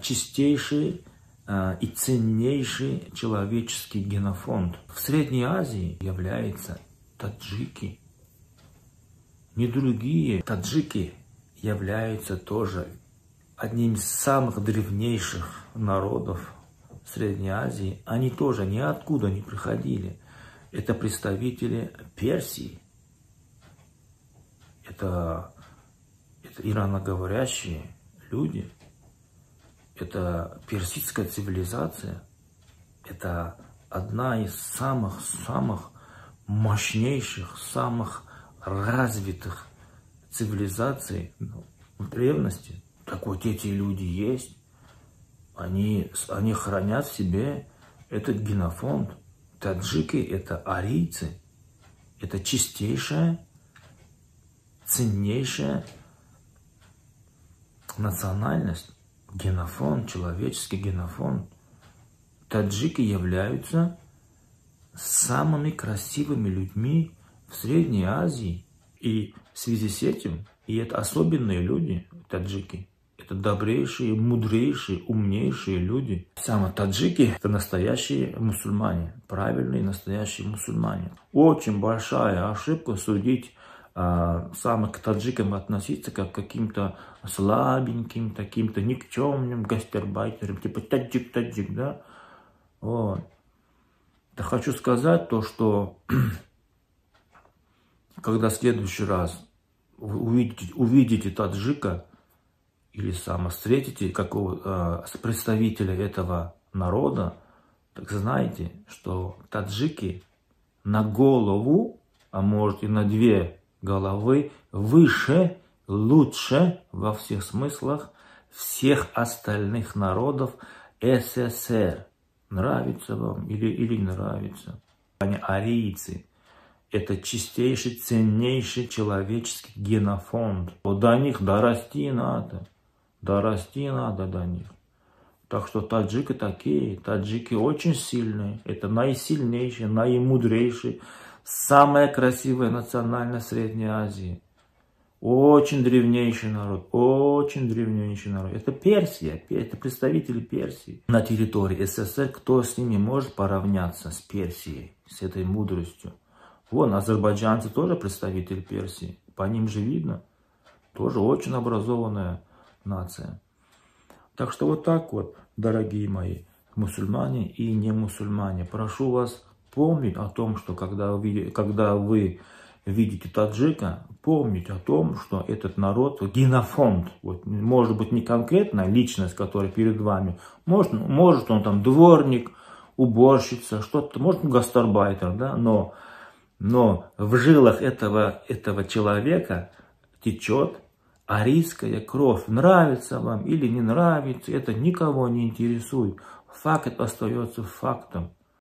чистейший э, и ценнейший человеческий генофонд. В Средней Азии являются таджики. Не другие таджики являются тоже одним из самых древнейших народов Средней Азии. Они тоже ниоткуда не приходили. Это представители Персии. Это, это ираноговорящие люди. Это персидская цивилизация. Это одна из самых-самых мощнейших, самых развитых цивилизаций ну, в древности. Так вот эти люди есть. Они, они хранят в себе этот генофонд. Таджики – это арийцы. Это чистейшая, ценнейшая национальность. Генофонд, человеческий генофонд. Таджики являются самыми красивыми людьми в Средней Азии. И в связи с этим, и это особенные люди, таджики, это добрейшие, мудрейшие, умнейшие люди. Самые таджики – это настоящие мусульмане, правильные настоящие мусульмане. Очень большая ошибка судить а, самых к таджикам относиться как к каким-то слабеньким, таким-то никчемным гастарбайтерам, типа таджик-таджик, да? Вот. Да хочу сказать то, что когда в следующий раз увидите, увидите таджика или сам встретите какого э, представителя этого народа, так знаете, что таджики на голову, а может и на две головы выше, лучше во всех смыслах всех остальных народов СССР. Нравится вам или, или не нравится. Они арийцы. Это чистейший, ценнейший человеческий генофонд. До них дорасти надо. Дорасти надо до них. Так что таджики такие, таджики очень сильные. Это наисильнейшие, наимудрейшие, самая красивая национальность Средней Азии. Очень древнейший народ, очень древнейший народ. Это Персия, это представители Персии. На территории СССР кто с ними может поравняться, с Персией, с этой мудростью? Вон, азербайджанцы тоже представители Персии, по ним же видно. Тоже очень образованная нация. Так что вот так вот, дорогие мои мусульмане и не мусульмане, прошу вас помнить о том, что когда вы, когда вы видите таджика, помнить о том, что этот народ генофонд, вот, может быть не конкретная личность, которая перед вами, может, может он там дворник, уборщица, что-то, может гастарбайтер, да, но, но в жилах этого, этого человека течет арийская кровь. Нравится вам или не нравится, это никого не интересует. Факт остается фактом.